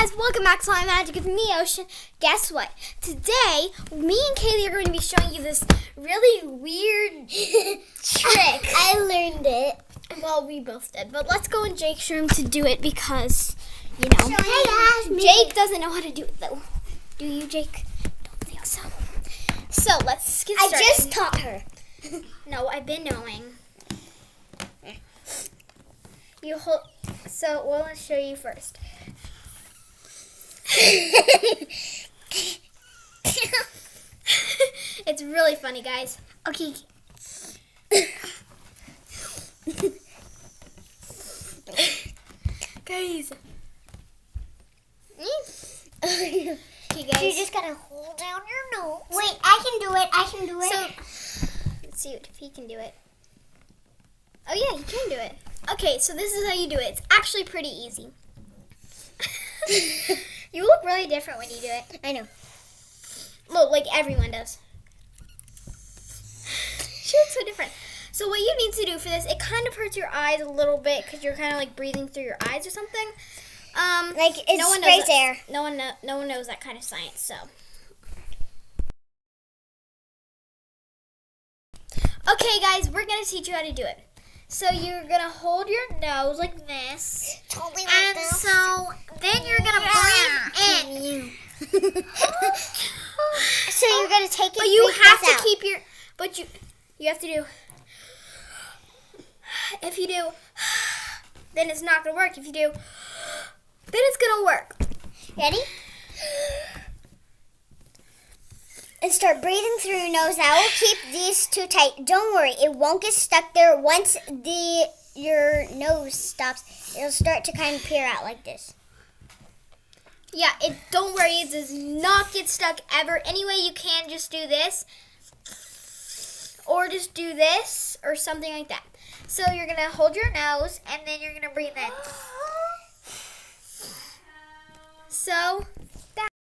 guys, welcome back to Lion Magic with me, Ocean. Guess what? Today, me and Kaylee are going to be showing you this really weird trick. I learned it. Well, we both did, but let's go in Jake's room to do it because, you know, Hey. Jake doesn't know how to do it though. Do you, Jake? Don't think so. So let's get started. I just taught her. No, I've been knowing. You hold. So, well, show you first. it's really funny, guys. okay. Guys. Okay, You guys. just gotta hold down your nose. Wait, I can do it. I can do it. So, let's see if he can do it. Oh yeah, he can do it. Okay, so this is how you do it. It's actually pretty easy. you look really different when you do it. I know. Look, like everyone does. she looks so different. So what you need to do for this, it kind of hurts your eyes a little bit because you're kind of like breathing through your eyes or something. Um, Like it's no one knows there. No one, know, no one knows that kind of science. So. Okay, guys, we're gonna teach you how to do it. So you're gonna hold your nose like this, Totally and so then you're gonna breathe in. so you're gonna take it. But you have to out. keep your. But you, you have to do. If you do, then it's not gonna work. If you do, then it's gonna work. Ready? And start breathing through your nose. Now we'll keep these two tight. Don't worry, it won't get stuck there. Once the your nose stops, it'll start to kind of peer out like this. Yeah, it. Don't worry, it does not get stuck ever. Anyway, you can just do this, or just do this, or something like that. So you're gonna hold your nose, and then you're gonna breathe in. So